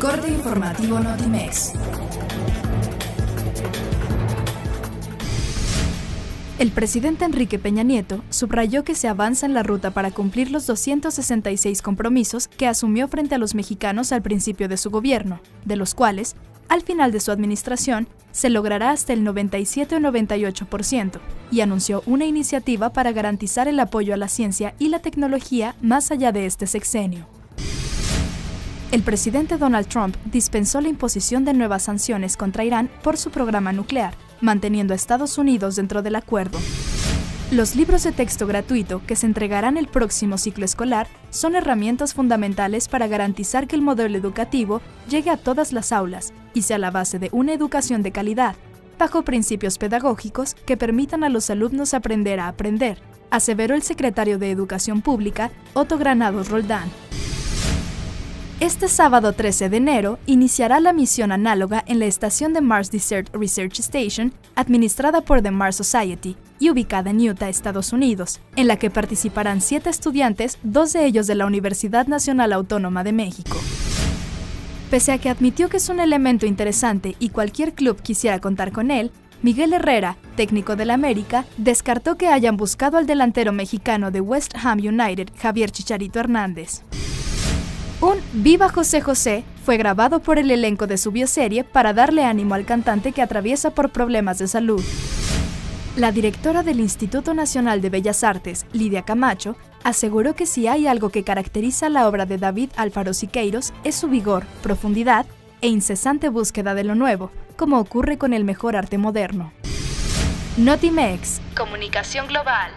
Corte informativo Notimex. El presidente Enrique Peña Nieto subrayó que se avanza en la ruta para cumplir los 266 compromisos que asumió frente a los mexicanos al principio de su gobierno, de los cuales, al final de su administración, se logrará hasta el 97 o 98%, y anunció una iniciativa para garantizar el apoyo a la ciencia y la tecnología más allá de este sexenio. El presidente Donald Trump dispensó la imposición de nuevas sanciones contra Irán por su programa nuclear, manteniendo a Estados Unidos dentro del acuerdo. Los libros de texto gratuito que se entregarán el próximo ciclo escolar son herramientas fundamentales para garantizar que el modelo educativo llegue a todas las aulas y sea la base de una educación de calidad, bajo principios pedagógicos que permitan a los alumnos aprender a aprender, aseveró el secretario de Educación Pública, Otto Granados Roldán. Este sábado 13 de enero iniciará la misión análoga en la estación de Mars Desert Research Station, administrada por The Mars Society y ubicada en Utah, Estados Unidos, en la que participarán siete estudiantes, dos de ellos de la Universidad Nacional Autónoma de México. Pese a que admitió que es un elemento interesante y cualquier club quisiera contar con él, Miguel Herrera, técnico del América, descartó que hayan buscado al delantero mexicano de West Ham United, Javier Chicharito Hernández. Un Viva José José fue grabado por el elenco de su bioserie para darle ánimo al cantante que atraviesa por problemas de salud. La directora del Instituto Nacional de Bellas Artes, Lidia Camacho, aseguró que si hay algo que caracteriza la obra de David Alfaro Siqueiros es su vigor, profundidad e incesante búsqueda de lo nuevo, como ocurre con el mejor arte moderno. Notimex, Comunicación Global.